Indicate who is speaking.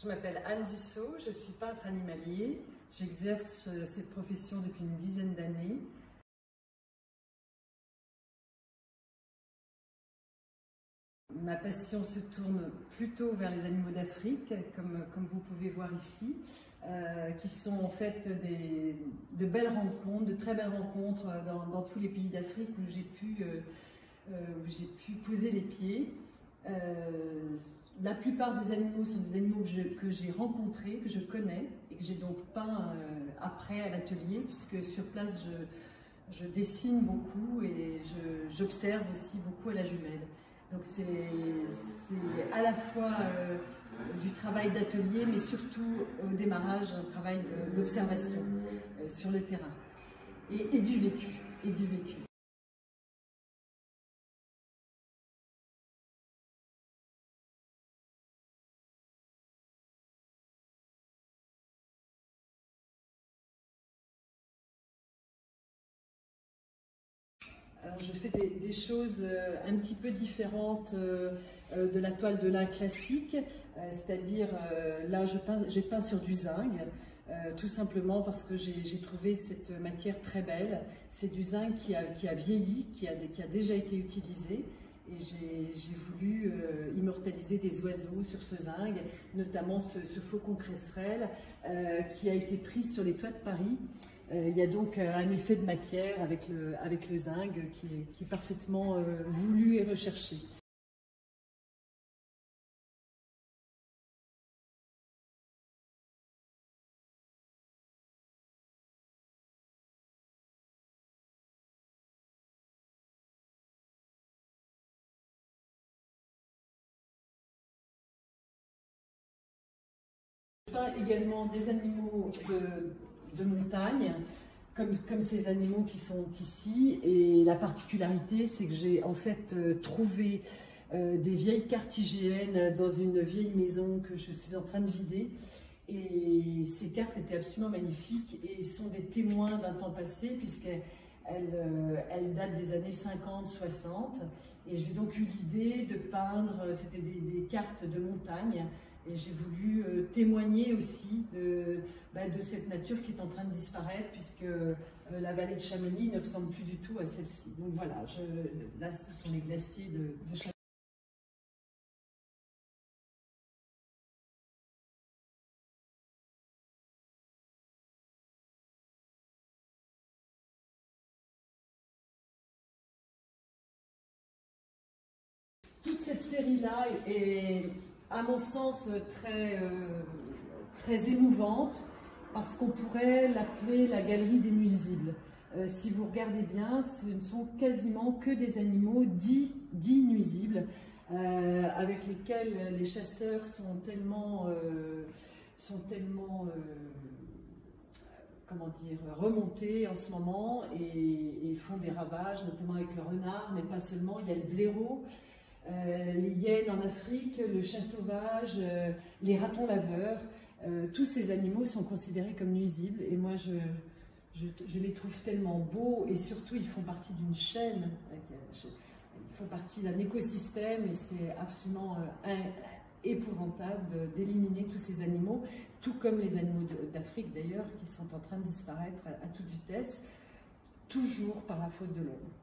Speaker 1: Je m'appelle Anne Dussault, je suis peintre animalier. J'exerce euh, cette profession depuis une dizaine d'années. Ma passion se tourne plutôt vers les animaux d'Afrique, comme, comme, vous pouvez voir ici, euh, qui sont en fait des, de belles rencontres, de très belles rencontres dans, dans tous les pays d'Afrique où j'ai pu, euh, pu, poser les pieds. La plupart des animaux sont des animaux que j'ai rencontrés, que je connais et que j'ai donc peint euh, après à l'atelier, puisque sur place je, dessine beaucoup et j'observe aussi beaucoup à la jumelle. Donc c'est à la fois euh, du travail d'atelier, mais surtout au démarrage un travail d'observation euh, sur le terrain. Et du vécu. Je fais des, choses euh, un petit peu différentes euh, euh, de la toile de lin classique, c'est-à-dire là j'ai peint sur du zinc, tout simplement parce que j'ai trouvé cette matière très belle. C'est du zinc qui a, qui a vieilli, qui a, qui a, déjà été utilisé. J'ai voulu immortaliser des oiseaux sur ce zinc, notamment ce, faucon cresserelle qui a été pris sur les toits de Paris. Euh, il y a donc euh, un effet de matière avec le, zinc qui est, parfaitement euh, voulu et recherché. Également des animaux de, montagne, comme, ces animaux qui sont ici. Et la particularité, c'est que j'ai en fait euh, trouvé euh, des vieilles cartes IGN dans une vieille maison que je suis en train de vider. Et ces cartes étaient absolument magnifiques et sont des témoins d'un temps passé, puisqu'elles euh, elles datent des années 50-60. Et j'ai donc eu l'idée de peindre, c'était des, cartes de montagne, et j'ai voulu euh, témoigner aussi de, bah, de, cette nature qui est en train de disparaître, puisque euh, la vallée de Chamonix ne ressemble plus du tout à celle-ci. Donc voilà, là ce sont les glaciers de, de Chamonix. toute cette série-là est, à mon sens, très, euh, très émouvante, parce qu'on pourrait l'appeler la galerie des nuisibles. Euh, si vous regardez bien, ce ne sont quasiment que des animaux dits, nuisibles, euh, avec lesquels les chasseurs sont tellement, euh, sont tellement euh, comment dire, remontés en ce moment et, et, font des ravages, notamment avec le renard, mais pas seulement. Il y a le blaireau. Euh, les hyènes en Afrique, le chat sauvage, euh, les ratons laveurs, euh, tous ces animaux sont considérés comme nuisibles et moi je, les trouve tellement beaux et surtout ils font partie d'une chaîne, ils font partie d'un écosystème et c'est absolument épouvantable d'éliminer tous ces animaux, tout comme les animaux d'Afrique d'ailleurs qui sont en train de disparaître à toute vitesse, toujours par la faute de l'homme.